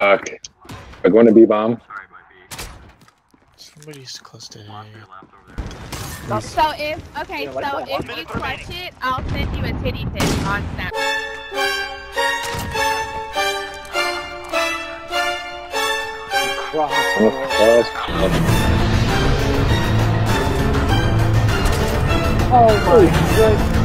Okay. We're going to B bomb. Somebody's close to me. So if okay, Yeah, so if you clutch it, I'll send you a titty pic on Snap. Cross. Oh, my goodness.